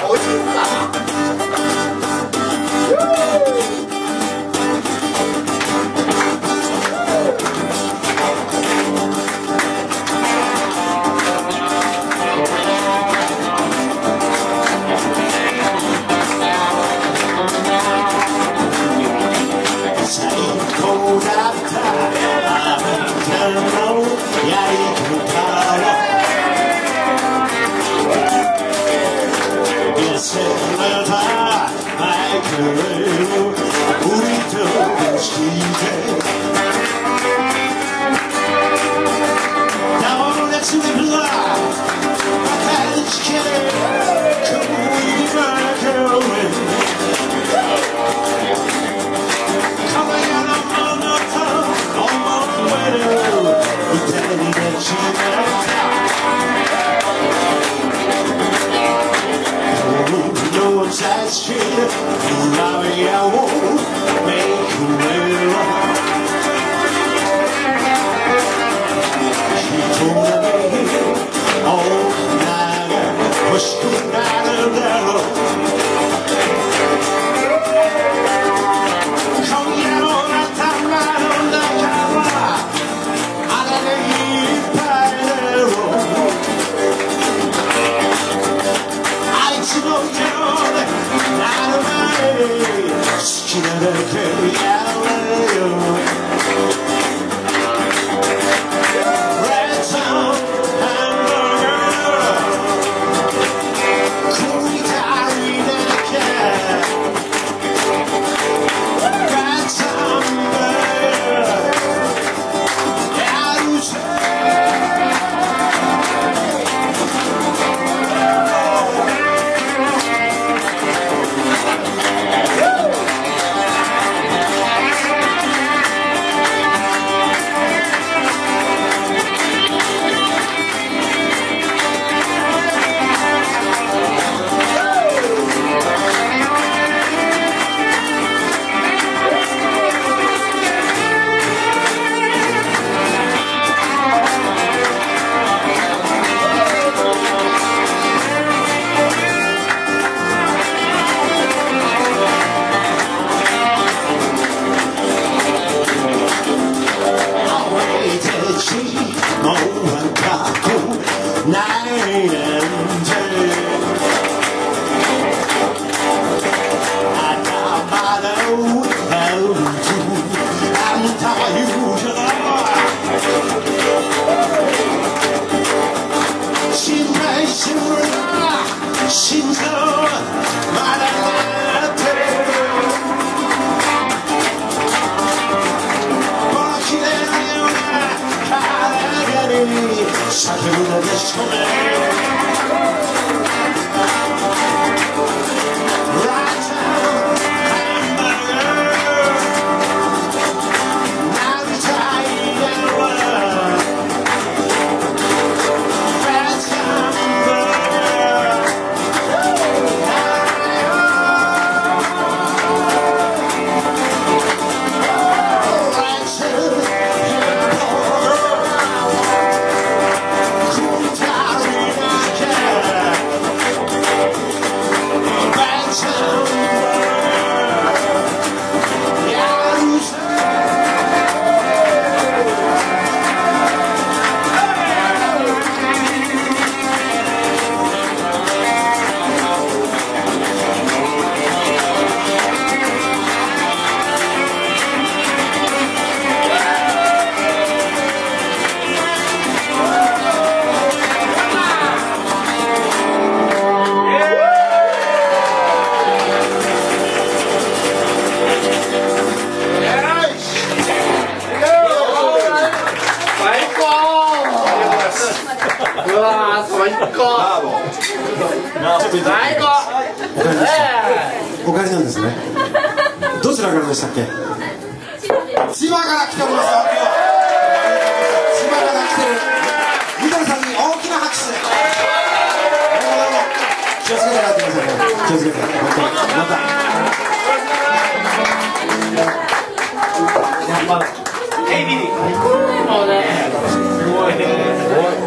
好酒干 wish good night and Yeah. Não, não? Żeby nadejść kolejny 最高おかおかなんですね。どちらからでしたっけ？千葉から来てま千葉から来てる。みどりさんに大きな拍手気をつけてってください。気をつけて。また。ビリすごいね。